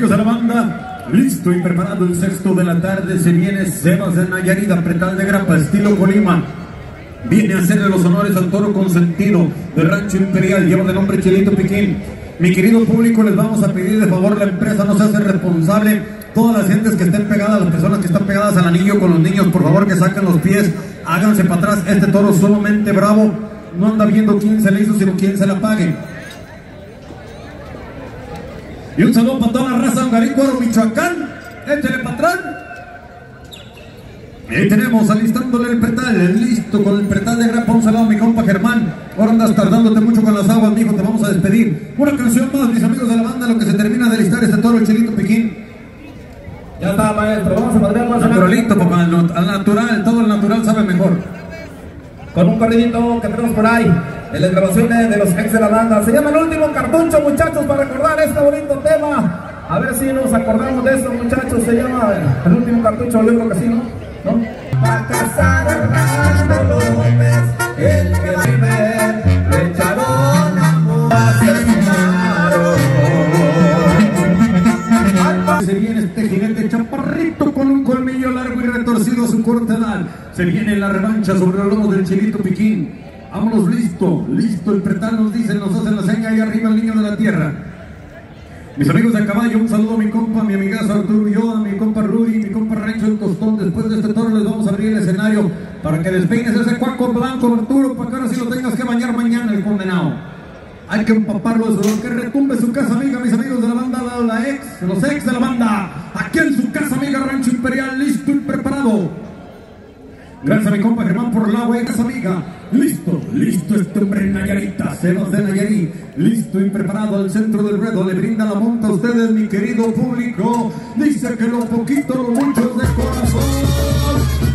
amigos de la banda. Listo y preparado el sexto de la tarde. Se viene Sebas de Nayarit, apretal de grapa, estilo Colima. Viene a hacerle los honores al toro consentido del Rancho Imperial. Lleva de nombre Chelito Piquín. Mi querido público, les vamos a pedir de favor, la empresa no se hace responsable. Todas las gentes que estén pegadas, las personas que están pegadas al anillo con los niños, por favor que saquen los pies, háganse para atrás. Este toro sumamente bravo, no anda viendo quién se le hizo, sino quién se la pague. Y un saludo para toda la raza de Ongaricuaro, Michoacán. Échale para atrás. Ahí tenemos alistándole el pretal, listo con el pretal de saludo a mi compa Germán. Ahora andas tardándote mucho con las aguas, mijo, te vamos a despedir. Una canción más, mis amigos de la banda, lo que se termina de listar este toro, el Chelito Piquín. Ya está, maestro. Vamos a madrear más Naturalito, papá, al natural, todo el natural sabe mejor. con un corridito que tenemos por ahí en las grabaciones de los ex de la banda. Se llama El Último Cartucho, muchachos, para recordar este bonito tema. A ver si nos acordamos de eso, muchachos. Se llama El Último Cartucho, yo creo que sí, ¿no? ¿No? Va a casar Hernando López, el que vive, le echaron asesinaron. Se viene este jinete chaparrito con un colmillo largo y retorcido a su corta edad. Se viene la revancha sobre el lomo del Chelito Piquín. Vámonos, listo, listo. El pretal nos dice, nos hace la seña ahí arriba el niño de la tierra. Mis amigos de caballo, un saludo a mi compa, mi amigazo Arturo Ulloa, mi compa Rudy, mi compa Rancho el Tostón. Después de este toro les vamos a abrir el escenario para que despeines ese cuaco blanco, Arturo, para que ahora sí lo tengas que bañar mañana el condenado. Hay que empaparlo de sudor, que retumbe su casa amiga, mis amigos de la banda, la, la ex, los ex de la banda. Aquí en su casa amiga, Rancho Imperial, listo y preparado. Gracias a mi compa Germán por la buena amiga. Listo, listo este hombre Nayarita, Sebas de Nayarit. Listo y preparado al centro del ruedo. Le brinda la monta a ustedes, mi querido público. Dice que lo poquito, lo mucho de corazón.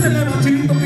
Se le